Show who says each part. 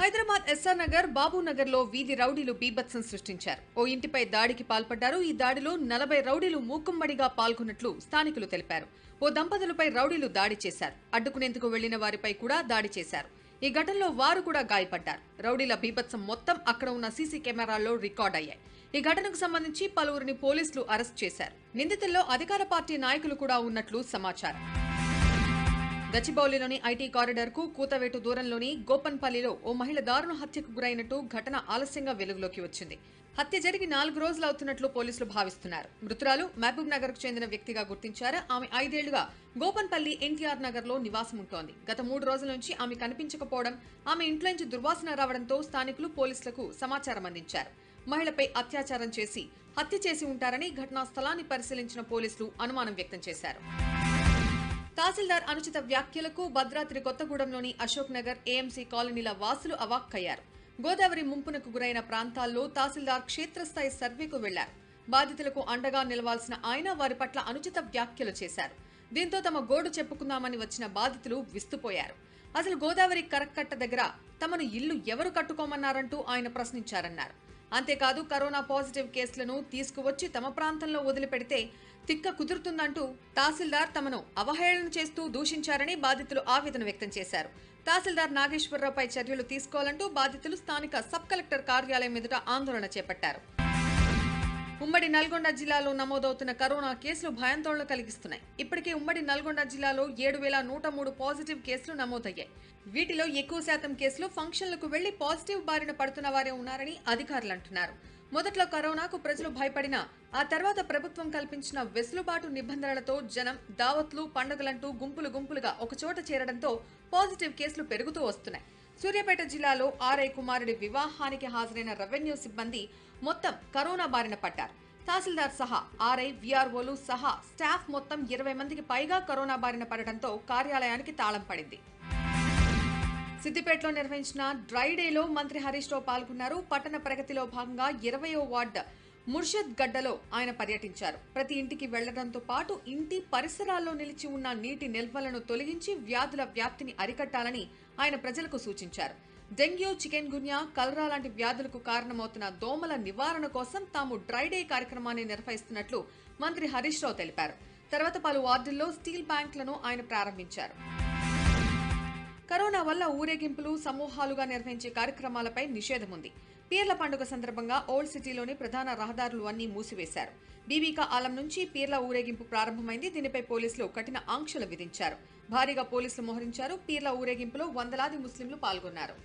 Speaker 1: Hyderabad S R Nagar బాబు నగర్లో వీధి రౌడీలు బీభత్సం సృష్టించారు. ఓ ఇంటిపై దాడికి పాల్పడ్డారు. ఈ దాడిలో నలభై రౌడీలు మూకుమ్మడిగా పాల్గొన్నట్లు స్థానికులు తెలిపారు. ఓ దంపతులపై రౌడీలు దాడి చేశారు. అడ్డుకునేందుకు వెళ్ళిన వారిపై కూడా దాడి చేశారు. ఈ ఘటనలో వారు కూడా గాయపడ్డారు. రౌడీల బీభత్సం మొత్తం అక్కడ ఉన్న సీసీ కెమెరాల్లో రికార్డ్ అయ్యాయి. ఈ ఘటనకు సంబంధించి పలువురిని పోలీసులు అరెస్ట్ చేశారు. నిందితుల్లో అధికార పార్టీ నాయకులు కూడా ఉన్నట్లు సమాచారం. గచ్చిబౌలిలోని ఐటీ కారిడార్కు కూతవేటు దూరంలోని గోపన్పల్లిలో ఓ మహిళ దారుణ హత్యకు గురైనట్టు ఘటన ఆలస్యంగా వెలుగులోకి వచ్చింది. హత్య జరిగి నాలుగు రోజులు అవుతున్నట్లు పోలీసులు భావిస్తున్నారు. మృతురాలు మహబూబ్ నగర్కు చెందిన వ్యక్తిగా గుర్తించారు. ఆమె ఐదేళ్ళుగా గోపన్పల్లి ఎన్టీఆర్ నగర్లో నివాసం ఉంటోంది గత మూడు రోజుల నుంచి ఆమె కనిపించకపోవడం ఆమె ఇంట్లో నుంచి దుర్వాసన రావడంతో స్థానికులు పోలీసులకు సమాచారం అందించారు. మహిళపై అత్యాచారం చేసి హత్య చేసి ఉంటారని ఘటనా స్థలాన్ని పరిశీలించిన పోలీసులు అనుమానం వ్యక్తం చేశారు. తహసీల్దార్ అనుచిత వ్యాఖ్యలకు భద్రాద్రి కొత్తగూడెంలోని అశోక్ నగర్ ఏఎంసీ కాలనీల వాసులు అవాక్కయ్యారు. గోదావరి ముంపునకు గురైన ప్రాంతాల్లో తహసీల్దార్ క్షేత్రస్థాయి సర్వేకు వెళ్ళారు. బాధితులకు అండగా నిలవాల్సిన ఆయన వారి పట్ల అనుచిత వ్యాఖ్యలు చేశారు. దీంతో తమ గోడు చెప్పుకుందామని వచ్చిన బాధితులు విస్తుపోయారు. అసలు గోదావరి కరక్కట్ట దగ్గర తమను ఇల్లు ఎవరు కట్టుకోమన్నారంటూ ఆయన ప్రశ్నించారన్నారు. అంతేకాదు కరోనా పాజిటివ్ కేసులను తీసుకువచ్చి తమ ప్రాంతంలో వదిలిపెడితే తిక్క కుదురుతుందంటూ తహసీల్దార్ తమను అవహేళన చేస్తూ దూషించారని బాధితులు ఆవేదన వ్యక్తం చేశారు. తహసీల్దార్ నాగేశ్వరరావుపై చర్యలు తీసుకోవాలంటూ బాధితులు స్థానిక సబ్ కలెక్టర్ కార్యాలయం ఎదుట ఆందోళన చేపట్టారు. ఉమ్మడి నల్గొండ జిల్లాలో నమోదవుతున్న కరోనా కేసులు భయాందోళన కలిగిస్తున్నాయి. ఇప్పటికే ఉమ్మడి నల్గొండ జిల్లాలో ఏడు వేల నూట మూడు పాజిటివ్ కేసులు నమోదయ్యాయి. వీటిలో ఎక్కువ శాతం కేసులు ఫంక్షన్లకు వెళ్ళి పాజిటివ్ బారిన పడుతున్న వారే ఉన్నారని అధికారులు అంటున్నారు. మొదట్లో కరోనాకు ప్రజలు భయపడినా ఆ తర్వాత ప్రభుత్వం కల్పించిన వెసులుబాటు నిబంధనలతో జనం దావత్లు పండుగలంటూ గుంపులు గుంపులుగా ఒకచోట చేరడంతో పాజిటివ్ కేసులు పెరుగుతూ వస్తున్నాయి. సూర్యాపేట జిల్లాలో ఆర్ఐ కుమారుడి వివాహానికి హాజరైన రెవెన్యూ సిబ్బంది మొత్తం కరోనా బారిన పడ్డారు. తహసీల్దార్ సహా ఆర్ఐ విఆర్ఓలు సహా స్టాఫ్ మొత్తం ఇరవై మందికి పైగా కరోనా బారిన పడటంతో కార్యాలయానికి తాళం పడింది. సిద్దిపేటలో నిర్వహించిన డ్రై డేలో మంత్రి హరీష్ రావు పాల్గొన్నారు. పట్టణ ప్రగతిలో భాగంగా ఇరవయో వార్డు ముర్షద్ గడ్డలో ఆయన పర్యటించారు. ప్రతి ఇంటికి వెళ్ళడంతో పాటు ఇంటి పరిసరాల్లో నిలిచి ఉన్న నీటి నిల్వలను తొలగించి వ్యాధుల వ్యాప్తిని అరికట్టాలని ఆయన ప్రజలకు సూచించారు. డెంగ్యూ చికెన్ గున్యా కలరా లాంటి వ్యాధులకు కారణమవుతున్న దోమల నివారణ కోసం తాము డ్రై డే కార్యక్రమాన్ని నిర్వహిస్తున్నట్లు మంత్రి హరీష్ రావు తెలిపారు. తర్వాత పలు వార్డుల్లో స్టీల్ బ్యాంకులను ఆయన ప్రారంభించారు. కరోనా వల్ల ఊరేగింపులు సమూహాలుగా నిర్వహించే కార్యక్రమాలపై నిషేధం ఉంది పీర్ల పండుగ సందర్భంగా ఓల్డ్ సిటీలోని ప్రధాన రహదారులు అన్ని మూసివేశారు. బీబీకా ఆలం నుంచి పీర్ల ఊరేగింపు ప్రారంభమైంది. దీనిపై పోలీసులు కఠిన ఆంక్షలు విధించారు. భారీగా పోలీసులు మోహరించారు. పీర్ల ఊరేగింపులో వందలాది ముస్లింలు పాల్గొన్నారు.